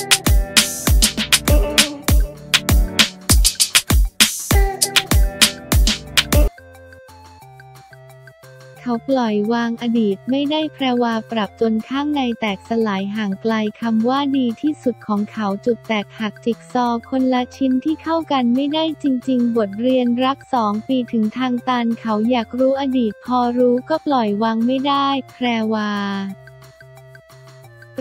เขาปล่อยวางอดีตไม่ได้แพรวาปรับจนข้างในแตกสลายห่างไกลคำว่าดีที่สุดของเขาจุดแตกหักจิกซอคนละชิ้นที่เข้ากันไม่ได้จริง ๆ บทเรียนรักสองปีถึงทางตันเขาอยากรู้อดีตพอรู้ก็ปล่อยวางไม่ได้ แพรวา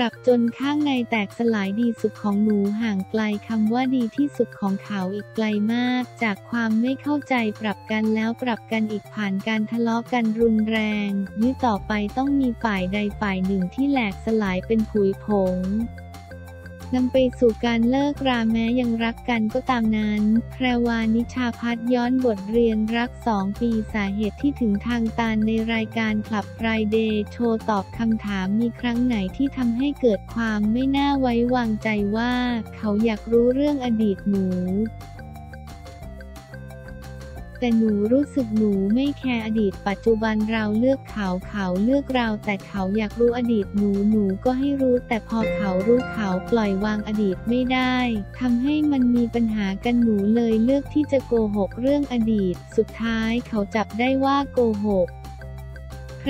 ปรับจนข้างในแตกสลายดีสุดของหนูห่างไกลคำว่าดีที่สุดของเขาอีกไกลมาก จากความไม่เข้าใจปรับกันแล้วปรับกันอีกผ่านการทะเลาะกันรุนแรง ยื้อต่อไปต้องมีฝ่ายใดฝ่ายหนึ่งที่แหลกสลายเป็นผุยผง นำไปสู่การเลิกราแม้ยังรักกันก็ตามนั้น แพรวานิชาพัฒน์ย้อนบทเรียนรักสองปีสาเหตุที่ถึงทางตันในรายการคลับไฟเดย์โชว์ตอบคำถามมีครั้งไหนที่ทำให้เกิดความไม่น่าไว้วางใจว่า เขาอยากรู้เรื่องอดีตหนู แต่หนูรู้สึกหนูไม่แคร์อดีต ปัจจุบันเราเลือกเขาเขาเลือกเรา แต่เขาอยากรู้อดีตหนูหนูก็ให้รู้ แต่พอเขารู้เขาปล่อยวางอดีตไม่ได้ทำให้มันมีปัญหากันหนูเลยเลือกที่จะโกหกเรื่องอดีต สุดท้ายเขาจับได้ว่าโกหก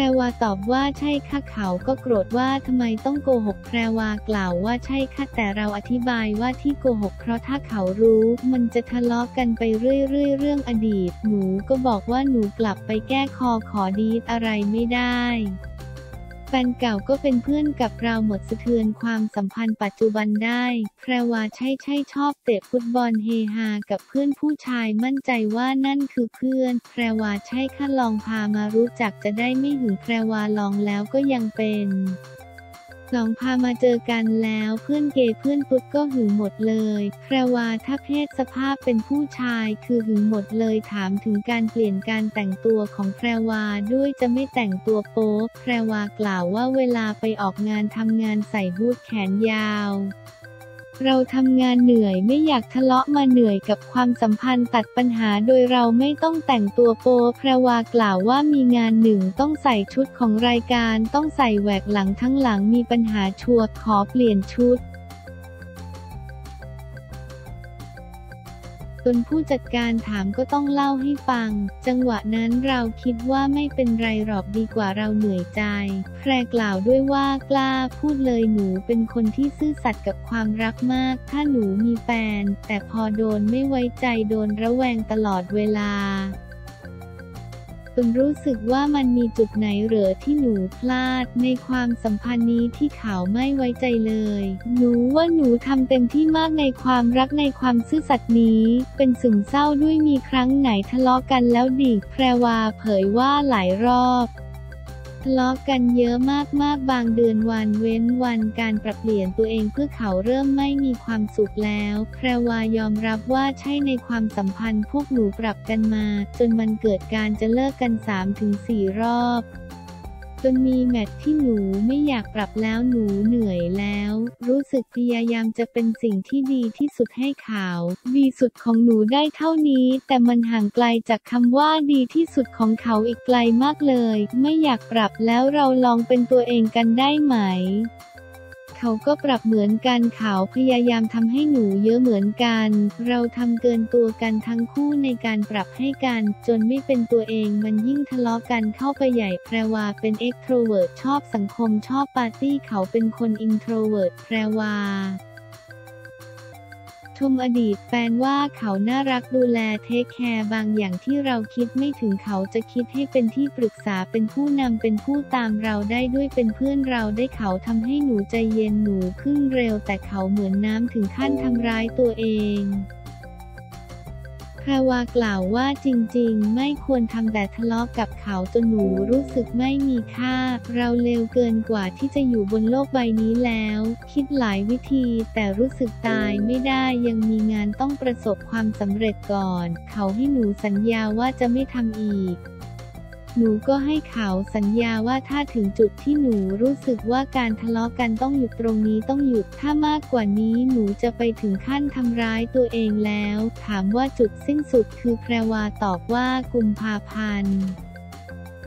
พรวาตอบว่าใช่ค่ะเขาก็โกรธว่าทำไมต้องโกหกแพรวากล่าวว่าใช่ค่ะแต่เราอธิบายว่าที่โกหกเพราะถ้าเขารู้ มันจะทะเลาะกันไปเรื่อยๆเรื่องอดีต หนูก็บอกว่าหนูกลับไปแก้คอขอดีดอะไรไม่ได้ แฟนเก่าก็เป็นเพื่อนกับเราหมดสะเทือนความสัมพันธ์ปัจจุบันได้ แพรวาใช่ใช่ชอบเตะฟุตบอลเฮฮากับเพื่อนผู้ชายมั่นใจว่านั่นคือเพื่อน แพรวาใช่ข้าลองพามารู้จักจะได้ไม่หึงแพรวาลองแล้วก็ยังเป็น สองพามาเจอกันแล้วเพื่อนเกย์เพื่อนปุ๊ดก็หึงหมดเลยแพรวาถ้าเพศสภาพเป็นผู้ชายคือหึงหมดเลยถามถึงการเปลี่ยนการแต่งตัวของแพรวาด้วยจะไม่แต่งตัวโป๊แพรวากล่าวว่าเวลาไปออกงานทำงานใส่ฮูดแขนยาว เราทำงานเหนื่อยไม่อยากทะเลาะมาเหนื่อยกับความสัมพันธ์ตัดปัญหาโดยเราไม่ต้องแต่งตัวโปแพรวากล่าวว่ามีงานหนึ่งต้องใส่ชุดของรายการต้องใส่แหวกหลังทั้งหลังมีปัญหาชัวร์ขอเปลี่ยนชุด จนผู้จัดการถามก็ต้องเล่าให้ฟัง จังหวะนั้นเราคิดว่าไม่เป็นไรหรอกดีกว่าเราเหนื่อยใจ แพรกล่าวด้วยว่ากล้าพูดเลยหนูเป็นคนที่ซื่อสัตย์กับความรักมาก ถ้าหนูมีแฟน แต่พอโดนไม่ไว้ใจโดนระแวงตลอดเวลา จนรู้สึกว่ามันมีจุดไหนเหรอที่หนูพลาด ในความสัมพันธ์นี้ที่เขาไม่ไว้ใจเลย หนูว่าหนูทำเต็มที่มากในความรักในความซื่อสัตย์นี้ เป็นสึมเศร้าด้วยมีครั้งไหนทะเลาะกันแล้วดิแพรวาเผยว่าหลายรอบ ทะเลาะกันเยอะมากๆ บางเดือนวันเว้นวันการปรับเปลี่ยนตัวเองเพื่อเขาเริ่มไม่มีความสุขแล้ว แพรวายอมรับว่าใช่ในความสัมพันธ์พวกหนูปรับกันมา จนมันเกิดการจะเลิกกัน 3-4 รอบ จนมีแมทที่หนูไม่อยากปรับแล้วหนูเหนื่อยแล้ว รู้สึกพยายามจะเป็นสิ่งที่ดีที่สุดให้เขาดีสุดของหนูได้เท่านี้ แต่มันห่างไกลจากคำว่าดีที่สุดของเขาอีกไกลมากเลย ไม่อยากปรับแล้วเราลองเป็นตัวเองกันได้ไหม เขาก็ปรับเหมือนกันเขาพยายามทำให้หนูเยอะเหมือนกัน เราทำเกินตัวกันทั้งคู่ในการปรับให้กัน จนไม่เป็นตัวเองมันยิ่งทะเลาะกันเข้าไปใหญ่แพรวาเป็น extrovert ชอบสังคมชอบปาร์ตี้เขาเป็นคน introvert แพรวา ชมอดีตแฟนว่าเขาน่ารักดูแลเทคแคร์บางอย่างที่เราคิดไม่ถึงเขาจะคิดให้เป็นที่ปรึกษาเป็นผู้นำเป็นผู้ตามเราได้ด้วยเป็นเพื่อนเราได้เขาทำให้หนูใจเย็นหนูขึ้นเร็วแต่เขาเหมือนน้ำถึงขั้นทำร้ายตัวเอง แพรวากล่าวว่าจริงๆ ไม่ควรทำแต่ทะเลาะกับเขาจนหนูรู้สึกไม่มีค่า เราเลวเกินกว่าที่จะอยู่บนโลกใบนี้แล้ว คิดหลายวิธีแต่รู้สึกตายไม่ได้ยังมีงานต้องประสบความสำเร็จก่อน เขาให้หนูสัญญาว่าจะไม่ทำอีก หนูก็ให้เขาสัญญาว่าถ้าถึงจุดที่หนูรู้สึกว่าการทะเลาะกันต้องหยุดตรงนี้ต้องหยุด ถ้ามากกว่านี้หนูจะไปถึงขั้นทำร้ายตัวเองแล้ว ถามว่าจุดสิ้นสุดคือแพรวาตอบว่ากุมภาพันธ์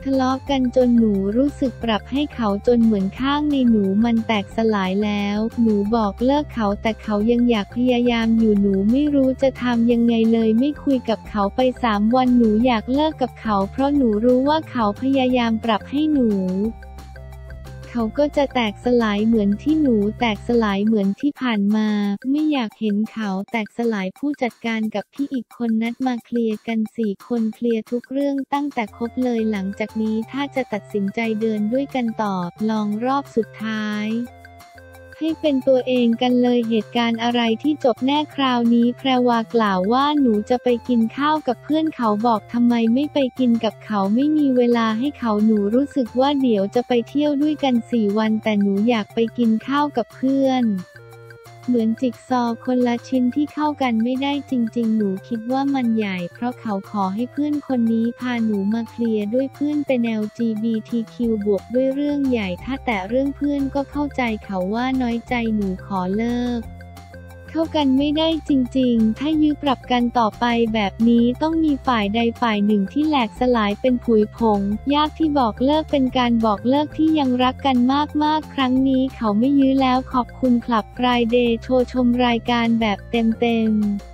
ทะเลาะกันจนหนูรู้สึกปรับให้เขาจนเหมือนข้างในหนูมันแตกสลายแล้ว หนูบอกเลิกเขาแต่เขายังอยากพยายามอยู่หนูไม่รู้จะทำยังไงเลยไม่คุยกับเขาไปสามวันหนูอยากเลิกกับเขา เพราะหนูรู้ว่าเขาพยายามปรับให้หนู เขาก็จะแตกสลายเหมือนที่หนูแตกสลายเหมือนที่ผ่านมา ไม่อยากเห็นเขาแตกสลายผู้จัดการกับพี่อีกคนนัดมาเคลียร์กันสี่คนเคลียร์ทุกเรื่องตั้งแต่คบเลยหลังจากนี้ถ้าจะตัดสินใจเดินด้วยกันต่อลองรอบสุดท้าย ให้เป็นตัวเองกันเลยเหตุการณ์อะไรที่จบแน่คราวนี้แพรวากล่าวว่าหนูจะไปกินข้าวกับเพื่อนเขาบอกทำไมไม่ไปกินกับเขาไม่มีเวลาให้เขาหนูรู้สึกว่าเดี๋ยวจะไปเที่ยวด้วยกันสี่วัน แต่หนูอยากไปกินข้าวกับเพื่อน เหมือนจิกซอคนละชิ้นที่เข้ากันไม่ได้จริง ๆ หนูคิดว่ามันใหญ่ เพราะเขาขอให้เพื่อนคนนี้พาหนูมาเคลียร์ด้วยเพื่อนเป็น LGBTQ บวกด้วยเรื่องใหญ่ ถ้าแต่เรื่องเพื่อนก็เข้าใจเขาว่าน้อยใจหนูขอเลิก เข้ากันไม่ได้จริงๆ ถ้ายื้อปรับกันต่อไปแบบนี้ต้องมีฝ่ายใดฝ่ายหนึ่งที่แหลกสลายเป็นผุยผง ยากที่บอกเลิกเป็นการบอกเลิกที่ยังรักกันมากๆ ครั้งนี้เขาไม่ยื้อแล้วขอบคุณคลับไกรเดย์โชว์ชมรายการแบบเต็มๆ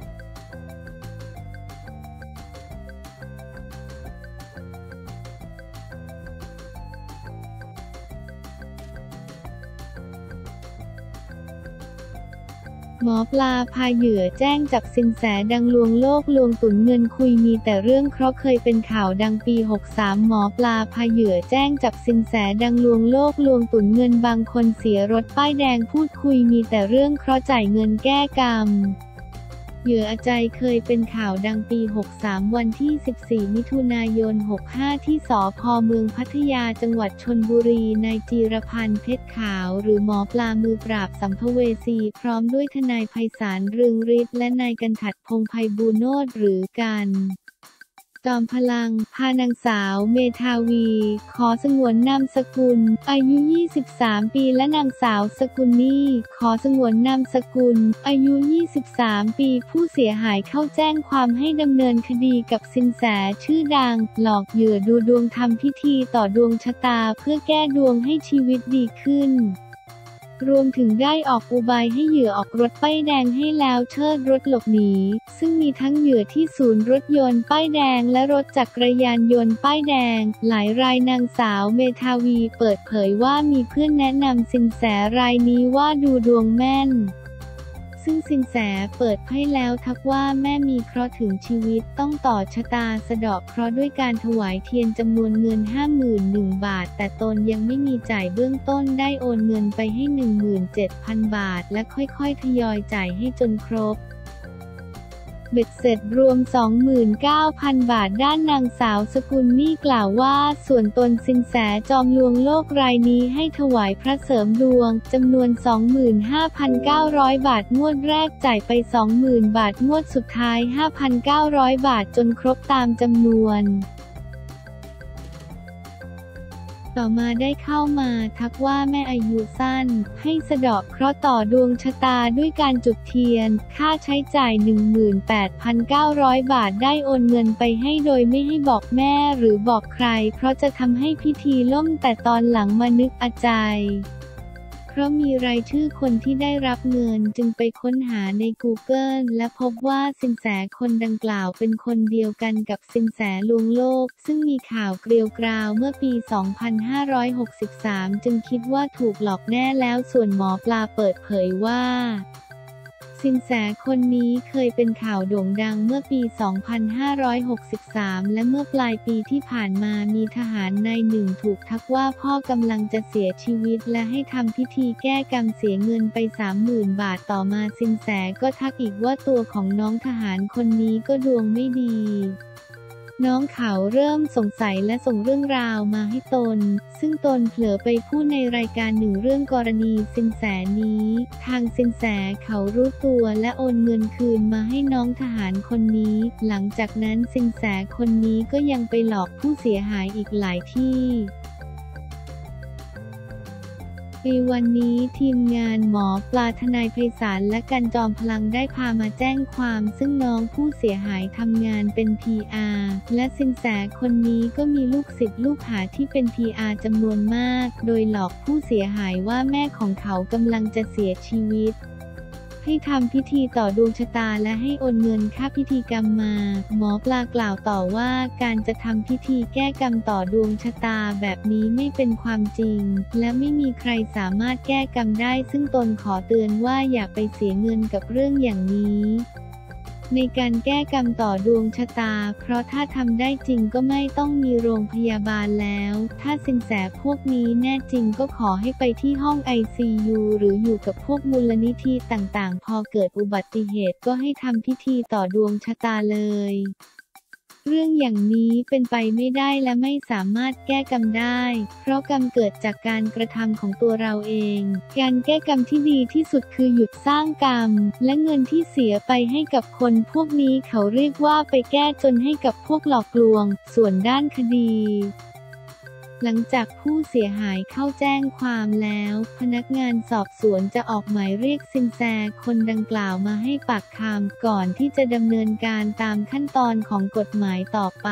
หมอปลาพาเหยื่อแจ้งจับสินแสดังลวงโลกลวงตุนเงินคุยมีแต่เรื่องเคราะเคยเป็นข่าวดังปี 63 หมอปลาพาเหยื่อแจ้งจับสินแสดังลวงโลกลวงตุนเงินบางคนเสียรถป้ายแดงพูดคุยมีแต่เรื่องเคราะจ่ายเงินแก้กรรม เหยื่ออาใจเคยเป็นข่าวดังปี 63 วันที่ 14 มิถุนายน 65 ที่สพเมืองพัทยาจังหวัดชนบุรีนายจีรพันธ์เพชรขาว หรือหมอปลามือปราบสัมภเวสี พร้อมด้วยทนายไพศาลเรืองฤทธิ์และนายกันถัดพงไพบูโนดหรือกัน จอมพลัง พานางสาว เมทาวี ขอสงวนนามสกุล อายุ 23 ปี และนางสาวสกุลนี่ ขอสงวนนามสกุล อายุ 23 ปี ผู้เสียหายเข้าแจ้งความให้ดำเนินคดีกับสินแสชื่อดัง หลอกเหยื่อดูดวงทำพิธีต่อดวงชะตาเพื่อแก้ดวงให้ชีวิตดีขึ้น รวมถึงได้ออกอุบายให้เหยื่อออกรถป้ายแดงให้แล้วเชิดรถหลบหนี ซึ่งมีทั้งเหยื่อที่ศูนย์รถยนต์ป้ายแดงและรถจักรยานยนต์ป้ายแดง หลายรายนางสาวเมทาวีเปิดเผยว่ามีเพื่อนแนะนำสินแสรายนี้ว่าดูดวงแม่น ซึ่งสินแสเปิดไพ่แล้วทักว่าแม่มีเคราะห์ถึงชีวิตต้องต่อชะตาสะดอกเคราะห์ด้วยการถวายเทียนจำนวนเงิน 51,000 บาท แต่ตนยังไม่มีจ่ายเบื้องต้นได้โอนเงินไปให้ 17,000 บาท และค่อยๆ ทยอยจ่ายให้จนครบ เบ็ดเสร็จรวม 29,000 บาทด้านนางสาวสกุลนี่กล่าวว่า ส่วนตนสินแสจอมลวงโลกรายนี้ให้ถวายพระเสริมดวงจำนวน 25,900 บาทงวดแรกจ่ายไป 20,000 บาทงวดสุดท้าย 5,900 บาทจนครบตามจำนวน ต่อมาได้เข้ามาทักว่าแม่อายุสั้น ให้สะดอกเคราะห์ต่อดวงชะตาด้วยการจุดเทียน ค่าใช้จ่าย 18,900 บาทได้โอนเงินไปให้โดยไม่ให้บอกแม่หรือบอกใคร เพราะจะทำให้พิธีล่มแต่ตอนหลังมานึกอาใจ ราะมีรายชื่อคนที่ได้รับเงินจึงไปค้นหาใน Google และพบว่าสินแสคนดังกล่าวเป็นคนเดียวกันกับสินแสลวงโลก ซึ่งมีข่าวเกลียวกราวเมื่อปี 2563 จึงคิดว่าถูกหลอกแน่แล้วส่วนหมอปลาเปิดเผยว่า สินแสคนนี้เคยเป็นข่าวโด่งดังเมื่อปี 2563 และเมื่อปลายปีที่ผ่านมามีทหารนายหนึ่งถูกทักว่าพ่อกำลังจะเสียชีวิตและให้ทำพิธีแก้กรรมเสียเงินไป 30,000 บาทต่อมาสินแสก็ทักอีกว่าตัวของน้องทหารคนนี้ก็ดวงไม่ดี น้องเขาเริ่มสงสัยและส่งเรื่องราวมาให้ตน ซึ่งตนเผลอไปพูดในรายการหนึ่งเรื่องกรณีสินแสนี้ ทางสินแสเขารู้ตัวและโอนเงินคืนมาให้น้องทหารคนนี้ หลังจากนั้นสินแสคนนี้ก็ยังไปหลอกผู้เสียหายอีกหลายที่ ในวันนี้ทีมงานหมอปลาทนายไพศาลและกันจอมพลังได้พามาแจ้งความซึ่งน้องผู้เสียหายทำงานเป็น PR และสินแสคนนี้ก็มีลูกศิษย์ลูกหาที่เป็น PR จำนวนมาก โดยหลอกผู้เสียหายว่าแม่ของเขากำลังจะเสียชีวิต ให้ทำพิธีต่อดวงชะตาและให้โอนเงินค่าพิธีกรรมมา หมอปลากล่าวต่อว่าการจะทำพิธีแก้กรรมต่อดวงชะตาแบบนี้ไม่เป็นความจริง และไม่มีใครสามารถแก้กรรมได้ ซึ่งตนขอเตือนว่าอย่าไปเสียเงินกับเรื่องอย่างนี้ ในการแก้กรรมต่อดวงชะตา เพราะถ้าทำได้จริงก็ไม่ต้องมีโรงพยาบาลแล้ว ถ้าสินแสพวกนี้แน่จริงก็ขอให้ไปที่ห้อง ICU หรืออยู่กับพวกมูลนิธิต่างๆ พอเกิดอุบัติเหตุก็ให้ทำพิธีต่อดวงชะตาเลย เรื่องอย่างนี้เป็นไปไม่ได้และไม่สามารถแก้กรรมได้ เพราะกรรมเกิดจากการกระทำของตัวเราเอง การแก้กรรมที่ดีที่สุดคือหยุดสร้างกรรม และเงินที่เสียไปให้กับคนพวกนี้เขาเรียกว่าไปแก้จนให้กับพวกหลอกลวง ส่วนด้านคดี หลังจากผู้เสียหายเข้าแจ้งความแล้ว พนักงานสอบสวนจะออกหมายเรียกซินแซคนดังกล่าวมาให้ปากคำก่อนที่จะดำเนินการตามขั้นตอนของกฎหมายต่อไป